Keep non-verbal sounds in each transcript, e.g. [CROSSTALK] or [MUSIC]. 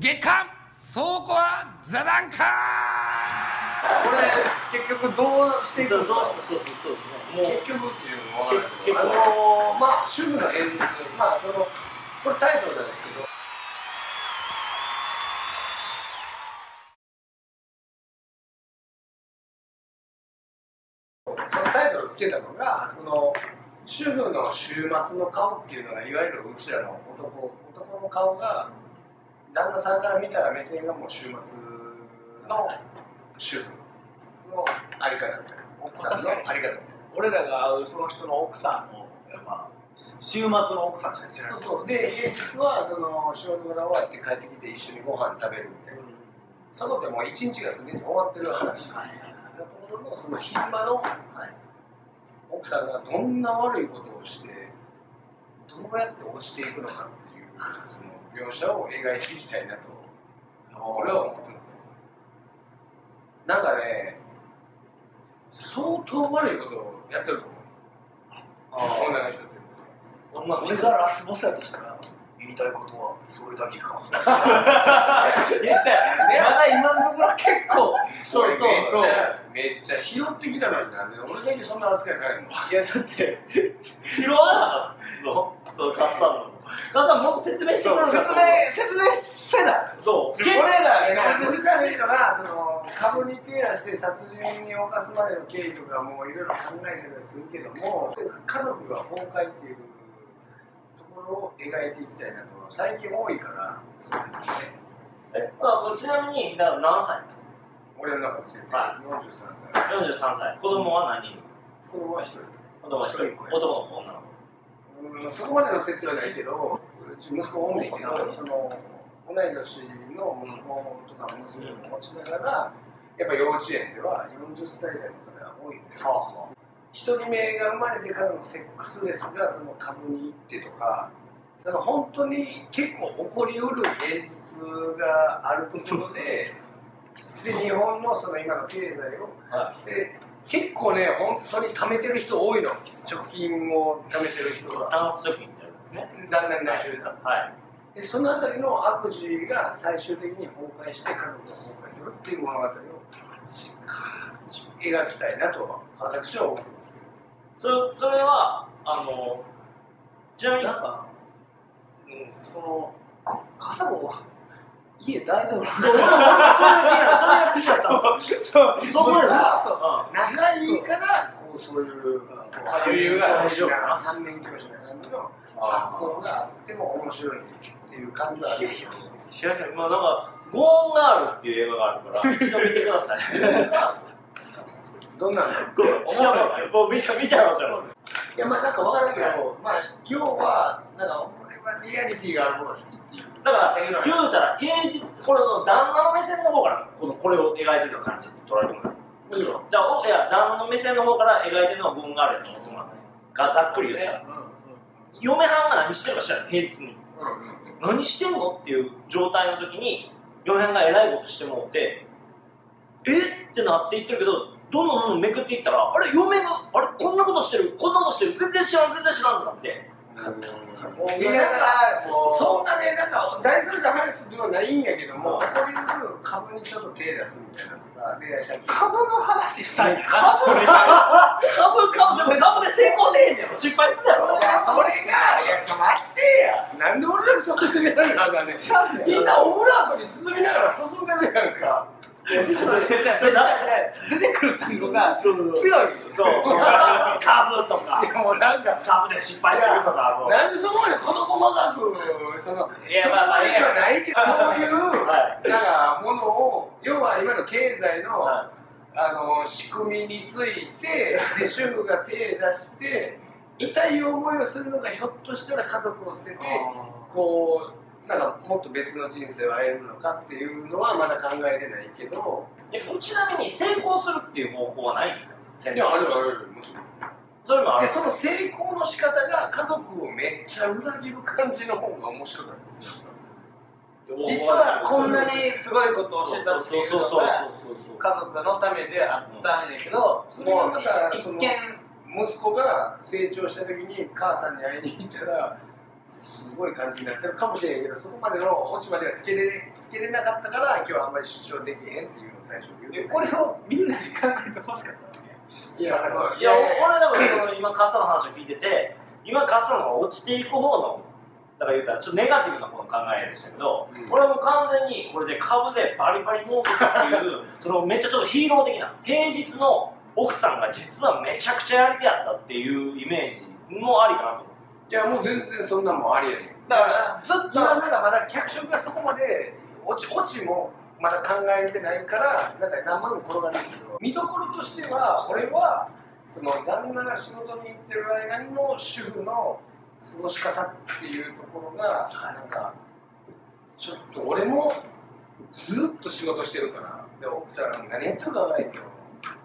月刊倉庫は座談会。これ結局どうしていくのどうしてそうそうそうですねもう結局っていうのはあのーまあ主婦の演説まあそのこれタイトルなんですけど。そのタイトルつけたのがその主婦の週末の顔っていうのがいわゆるうちらの男男の顔が旦那さんから見たら目線がもう週末の主婦のあり方みたいな奥さんのあり方。みたいな俺らが会うその人の奥さんもやっぱ週末の奥さんしか知らない。そうそう。で平日はその仕事から終わって帰ってきて一緒にご飯食べるみたいな。そこでもう一日がすでに終わってる話。のところのその昼間の奥さんがどんな悪いことをしてどうやって落ちていくのかっていうその描写を描いていきたいなと。俺は思ってます。なんかね相当悪いことをやってると思う。女の人ってまあ俺がラスボスやとしたら言いたいことはそれだけかい。[LAUGHS] やじゃあまだ今のところ結構そうそう。めっそう。めっちゃ拾ってきたのになんで俺だけそんな扱いされるの？いやだって拾わなかったの。そうカッサンのカッサンもっと説明してくれる説明説明せなそう俺ら難しいのがその株に手出して殺人に犯すまでの経緯とかもいろいろ考えたりするけども家族が崩壊っていうところを描いていきたいなと最近多いからそういうのね。えまあちなみに何歳なんですか？俺の中の設定は43歳。43歳。子供は何人？子供は一人。子供は一人。一人男の子女の子うん。そこまでの設定はないけどうち息子おんねんけどその同い年の息子とか娘を持ちながらやっぱ幼稚園では40歳代の方が多いんですよ一人目が生まれてからのセックスレスがその株に行ってとかその本当に結構起こりうる現実があるところでで日本のその今の経済をはで結構ね本当に貯めてる人多いの。貯金を貯めてる人がタンス貯金ってやつですね。だんだん内緒ではい。でそのあたりの悪事が最終的に崩壊して家族が崩壊するっていう物語を描きたいなと私は思ってます。それそれはあのちなみになんか、うん、その、笠子は家大丈夫そうそれが気になったんですよ。そう、そう仲いいからこうそういう余裕が大丈夫反面教師な感じの発想があっても面白いっていう感じはある知らないまあなんかゴーンガールっていう映画があるから一度見てくださいどんなのおもろいもう見た見たら分かるいやまあなんかわからんけど、まあ要はなんか俺はリアリティがある方が好きっていうだから言うたら平日これの旦那の目線の方からこのこれを描いてるような感じって捉えてもらう。もちろん。だからおいや旦那の目線の方から描いてるのはゴーンガールの男なんだねがざっくり言ったら。嫁はんが何してるか知らない平日に。うんうん。何してんのっていう状態の時に嫁はんがえらいことしてもうてえ？ってなっていってるけどどんどんどんどんめくっていったらあれ嫁があれこんなことしてるこんなことしてる全然知らん全然知らんってなってもう見ながら、そんなね、なんか大それた話ではないんやけども、こういう株にちょっと手出すみたいなのが、恋愛した株の話したい。株株株で株で成功せえへんねん失敗すんだろ、それが、いや、ちょ、待ってや。なんで俺らそこ進められなあかんねん。ちゃうねんみんなオブラートに包みながら進んでるやんか。出てくる単語が強い。そう株とか、もうなんか、株で失敗するとかもうなんでそこまで事細かく、その、いやまあまあまでではないけど、そういう、なんか、ものを、要は今の経済の、あの仕組みについてで主婦が手出して痛い思いをするのがひょっとしたら家族を捨ててこうなんかもっと別の人生を歩むのかっていうのはまだ考えてないけど。ちなみに成功するっていう方法はないんですか？選いやあるあるもちろん。そういうのあるでその成功の仕方が家族をめっちゃ裏切る感じの方が面白かったですよ実はこんなにすごいことをしてたっていうのが家族のためであったんやけど、それがもうまたその一見息子が成長した時に母さんに会いに行ったらすごい感じになってるかもしれんけどそこまでのオチまではつけれつけれなかったから今日はあんまり主張できへんっていうのを最初に言うてえこれをみんなに考えてほしかったわけいやいや、俺だからその今カッサの話を聞いてて、今カッサのが落ちていく方の、だから言うたらちょっとネガティブな方の考えでしたけど、うん。俺はもう完全にこれで株でバリバリ儲けたっていう、そのめっちゃちょっとヒーロー的な、平日の奥さんが実はめちゃくちゃやり手やったっていうイメージもありかなと思う。いやもう全然そんなんもんありやねん。だからずっと今なんかまだ脚色がそこまでオチオチもまだ考えれてないからなんか何万も転がるけど。見どころとしては俺はその旦那が仕事に行ってる間の主婦の過ごし方っていうところがなんかちょっと俺もずっと仕事してるからで奥さん何やってるかわからないけど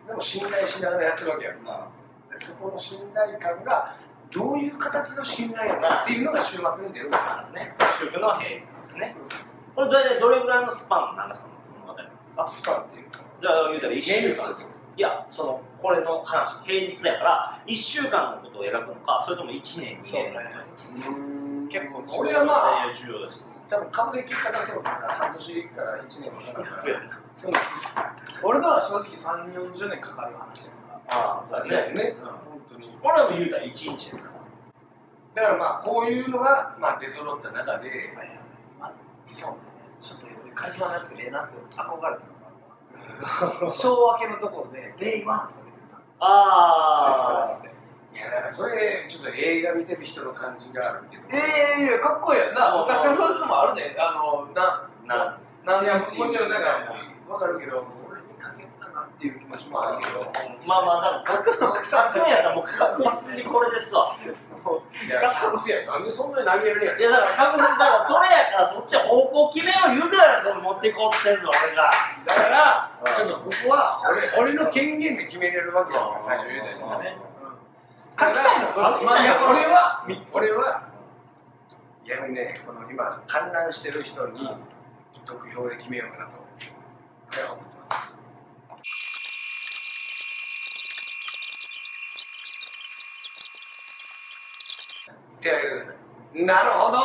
でも信頼しながらやってるわけやんか。でそこの信頼感がどういう形の信頼やなっていうのが週末に出るからね。主婦の平日ですね。これ大体どれぐらいのスパンの長さの物語なんで。すかスパンっていうか。じゃあ言うたら1年週間数ってこといや、その、これの話、平日やから、1週間のことを描くのか、それとも1年、2年のこと結構俺はまあ重要です。多分株で聞き方するから半年から1年もかかるからそう。俺のは正直3 4 0年かかる話だから。ああ、そうそうやね。うんに俺はもう言うたら1日ですから。だからまあこういうのがまあ出揃った中でまあそうね。ちょっと俺カマのやつええなって憧れたのが [LAUGHS] 昭和系のところで「デイワン」とか出てた。あカリスマのやつでいやなんかそれちょっと映画見てる人の感じがあるけど。ええいやかっこいいやんな。昔の風数もあるね。あのなな、何いやもち年ろんなんかわかるけど俺っていう気持ちもあるけど。まあまあ、多分、書くの書くんやったらもう確実にこれですわ。いやいやなんでそんなに投げられるやんいや、だから確実だから、それやからそっちは方向決めよう言うてたら、その持っていこうってんの、俺が。だからうんちょっとここは俺俺の権限で決めれるわけやから最初言うたよね書きたいの書きたいいや俺は俺は逆にねこの今観覧してる人に得票で決めようかなと俺は思ってます手を挙げてくださいなるほど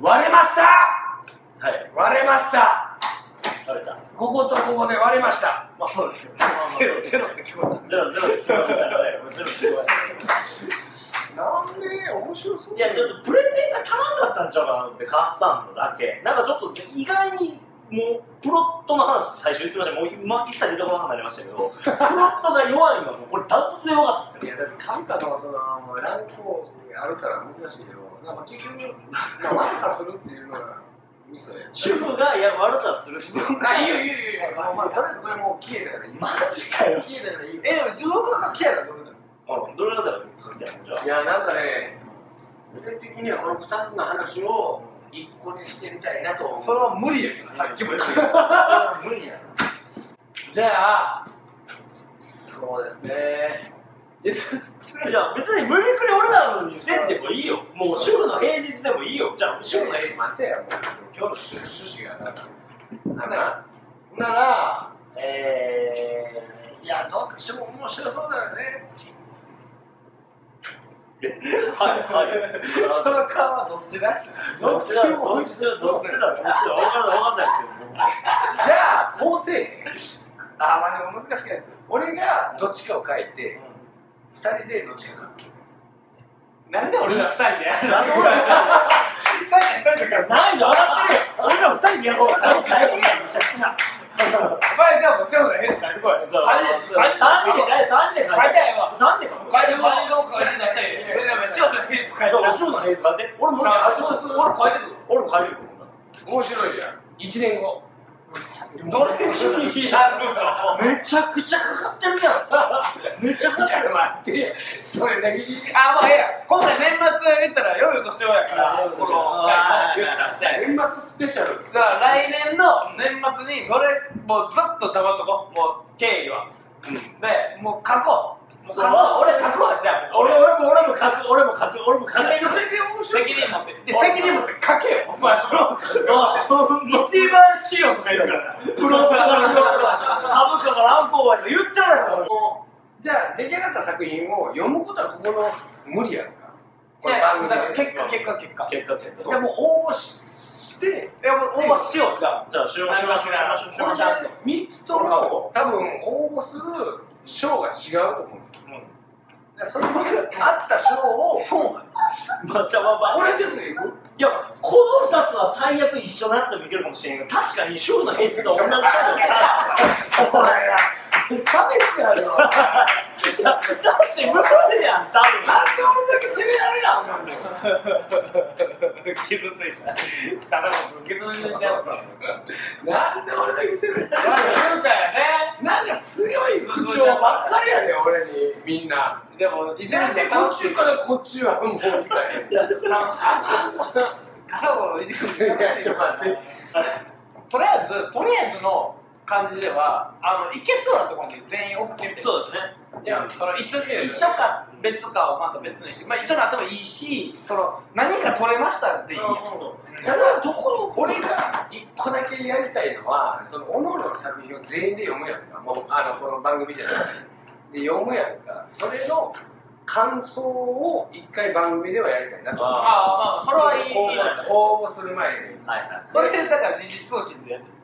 割れましたはい。割れました食べた。こことここで割れましたまあそうですよねゼロゼロって聞こえたゼロゼロで聞こえました。ゼロで聞こえました。なんで面白そういや、ちょっとプレゼンが足らんかったんちゃうかなって、カッサンのだけ。なんかちょっと意外に、もう、プロットの話最初言ってましたもう今一切出てこなくなりましたけど、プロットが弱いのはもうこれダントツで弱かったですよ。いやだってカンタのそのランクあるから難しいけど、なんか結局、まあ、悪さするっていうのがミソや。主婦がいや悪さする人あ、いいよいいよいいよ。まあ、[LAUGHS] まあ、とりあえずこれもう消えたからいいよ。マジかよ。消えたからいいよ。えでも自分が書きやらどれだうん、どれだったら書きたいの？じゃあ。いや、なんかね、俺的にはこの2つの話を一個にしてみたいなと。それは無理やけどさっきも言ったけどそれは無理やな。じゃあ、そうですね。いや、別に無理くり俺らのにせんでもいいよ。もう主婦の平日でもいいよ。じゃあ、主婦の平日。待てよ、もう今日の趣趣旨がな。なら、なら、えー、いや、どっちも面白そうだよね。はい、はい。その顔はどっちだ？どっちだ、どっちだ、どっちだ、どっちだ、分かんない、分かんないですじゃあ、こうせえへん。あ、まあでも難しくない。俺がどっちかを書いて、二人でどっちか書く。なんで俺ら二人でやるの？なんで俺らさっき二人でけど。難易度上がってる？よ。俺ら二人でやろう。何やん、めちゃくちゃ。前じゃあもうそうだ変書いて。こいそう三人三人で書いて、三人で書いて。書いたいわ三人で書いて。書いて。も三人とも書いて。出したい俺でも塩田選手書いて。そう、主婦の平日書いて。俺も、俺書いて。る。俺も書いて。る。面白いじゃん。一年後。どれにやるの？めちゃくちゃかかってるやん。めちゃくちゃ。いや、待って、それだけ。あ、まあええや。今回年末言ったら良いお年をやからこの年末スペシャルですだから来年の年末にどれもうずっと黙っとこう。もう経緯は。うん。でもう書こうもう俺書くわじゃあ。俺、俺も、俺も書く、俺も書く、俺も書ける。それで面白い。責任持って。で責任持って書けよ。お前その一番しようとか言うから。なプロだから、株価が乱高下とか言ってないよ。じゃあ出来上がった作品を読むことはここの無理やんかこの番組だからで結果結果結果。結果結果でも応募していやもうオーバーしよう。じゃあじゃあしましょうしましょう。しこれましょう。で3つとも多分応募する賞が違うと思う、だからそれに合った賞をそうなの。またまま俺ちょっと行く？いやこの2つは最悪一緒のやつでもいけるかもしれんけど確かにシューのヘッドと同じショーだったお前ら差別やるよだって無理やん多分。なんで俺だけ責められなあかんねん傷ついた。ただの受け止めちゃうからなんで俺だけ責められなまあ言うたよね。なんか強い口調ばっかりやねん俺にみんな。でもいずれなんでこっちからこっちはもうみたいいやで [LAUGHS] も楽しい。笠子のいじくいやちょっと待って。とりあえずとりあえずの感じではあの行けそうなところに全員送ってみて。そうですね。いやその一緒一緒か別かをまた別にして、まあ、一緒になってもいいしその何か取れましたでいいやん。そう。ただどこの俺が一個だけやりたいのはその各々の作品を全員で読むやんか。もうあのこの番組じゃなくて。で読むやんか。それの感想を一回番組ではやりたいなと。思うああまあまあそれはいい。応募応募する前に。はいはい。それでだから時事通信でやってる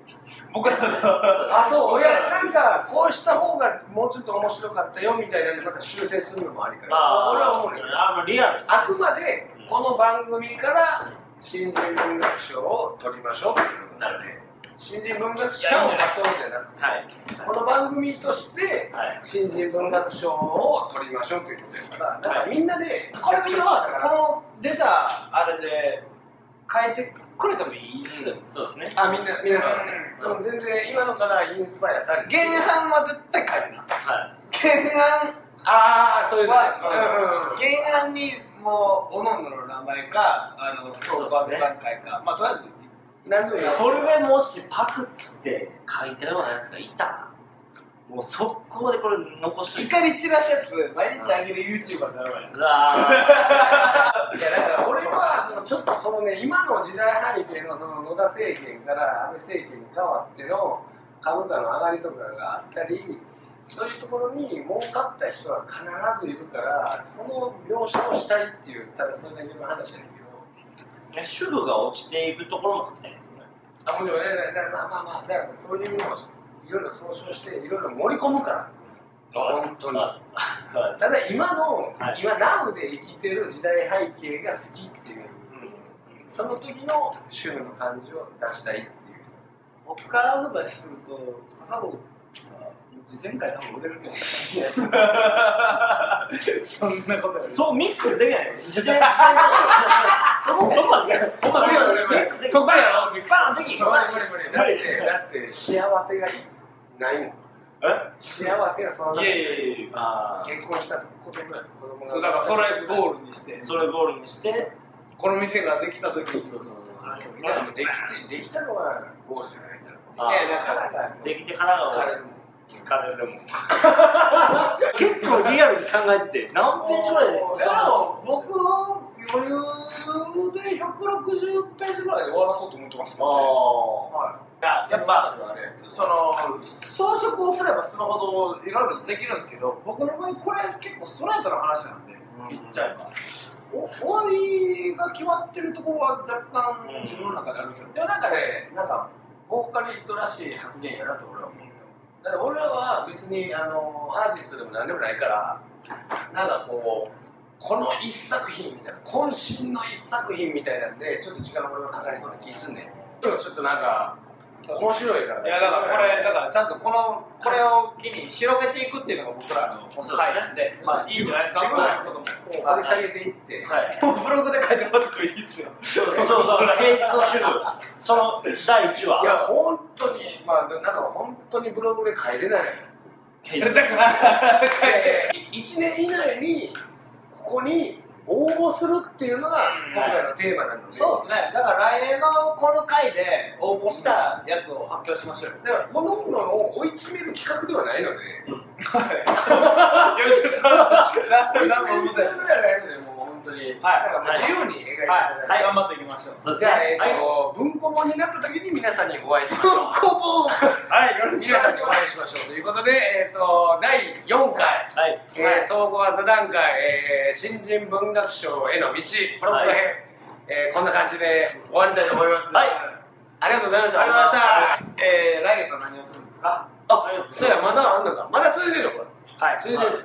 僕らの。あそう。いやなんかこうした方がもうちょっと面白かったよみたいなのなんか修正するのもありかな。あ俺は思うね。あもうリアルあくまでこの番組から新人文学賞を取りましょうっていうことな新人文学賞を出そうじゃなくてはい。この番組としてはい。新人文学賞を取りましょうということやから。だからみんなでこれはこの出たあれで変えてくれてもいいですそうですね。あみんな皆さんね。うんでも全然今のからインスパイアされて原案は絶対変えるな。はい。原案ああそういうことです。は原案にもうおのおのの名前かあの総番段階か。まあとりあえず。何でもいいこれでもしパクって書いたようなやつがいたらもう速攻でこれ残しといて怒り散らすやつ毎日あげる YouTuber になるわようわ [LAUGHS] いやだから俺はちょっとそのね今の時代背景のその野田政権から安倍政権に変わっての株価の上がりとかがあったりそういうところに儲かった人は必ずいるからその描写をしたいっていうただそれだけの話やねんけど。ー主婦が落ちていくところも書きたいんですよね。あもちろんねまあまあまあだからそういうのをいろいろ総称していろいろ盛り込むから。本当に。はただ今の、はい。今ナウで生きてる時代背景が好きっていう。その時の主婦の感じを出したいっていう。僕からアドバイスすると笠子前回多分売れるけど。[LAUGHS] そんなことそうミックスできないです自転車そこそこまで。ほんまミックスできない。バーンできん無理無理無理。だってだって幸せがないもん。え？幸せがその中いやいでやいや。あ結婚した子供が子供がそうだからそれゴールにして。それゴールにして。この店ができた時に。そうそうそう。みたいなできてできたのがゴールじゃないから。できてからが疲れるもん。疲れるもん。結構リアルに考えてて何ページぐらいで？でも僕余裕で160ページぐらいで終わらそうと思ってますけどね。あはい、やっぱあれその装飾をすればするほどいろいろできるんですけど僕の場合これ結構ストレートな話なんでうん。言っちゃえば。お終わりが決まってるところは若干自分の中であるんですよ。でもなんかねなんかボーカリストらしい発言やなと俺は思うだから俺らは別にあのアーティストでも何でもないからなんかこうこの一作品みたいな渾身の一作品みたいなんでちょっと時間が俺はかかりそうな気すんねん。でもちょっとなんか面白いからいやだからこれだからちゃんとこのこれを機に広げていくっていうのが僕らの回なんでまあいいんじゃないですか。自分らこのことも掘り下げていって、はい。もうブログで書いてもらってもいいですよ。そうそうそうだから平日の主婦。その第1話。いや本当にまあなんか本当にブログで帰れない。[LAUGHS] だから1年以内にここに応募するっていうのが今回のテーマなので、そうですね。だから来年のこの回で応募したやつを発表しましょうよ。だからこのものを追い詰める企画ではないので、はい。いや別にそのな追いなんも思ってない。ので、に、はい。なんか自由に描い。てい。たはい、頑張ってい。きましょう。そうですねじゃあ、えっ、はい。と、文庫本になった時に皆さんにお会い。しましょう。はい、よろしくお皆さんにお。会い。しましょうとい。うことで、えっ、と、第4回、はい。えー、総合は座談会、えー、新人文学賞への道、プロット編、えーこんな感じで終わりたい。と思い。ます。はい。ありがとうござい。ました。ありがとうござい。ました。えー、来月は何をするんですかあ、そうや、まだあんのか。まだ続い。てるのこれ。はい。続い。てる。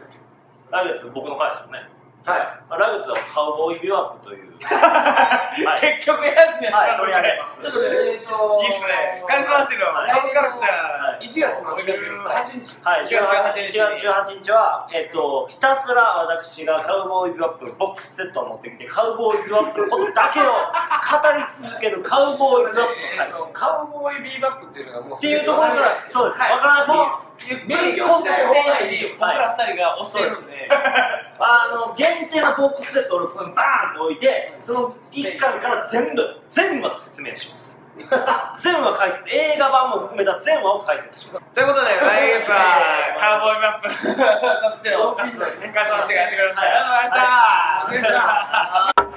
来月僕の回ですよねはい。来月はカウボーイビューアップという [LAUGHS] はい、結局やんねん。はい、取り上げますちょっとね、えーといいっすね。カリスマシルはいサブカルチャー。1月の18日。はい、1月18日18日は、えっと、ひたすら私がカウボーイビューアップボックスセットを持ってきて、カウボーイビューアップのことだけを語り続けるカウボーイビューアップの回。えーとカウボーイビーバップっていうのがもうっていうところから、そうです、はいわからなくていいです。ゆっくりコンテンツ丁寧に僕ら二人が教えるんで。あの限定のボックスセットをここにバーンって置いてその1巻から全部全話説明します。[LAUGHS] 全話解説。映画版も含めた全話を解説します。ということで、来月はカウボーイマップ。特集をガシガシやってください。ありがとうございました。ありがとうございました [LAUGHS]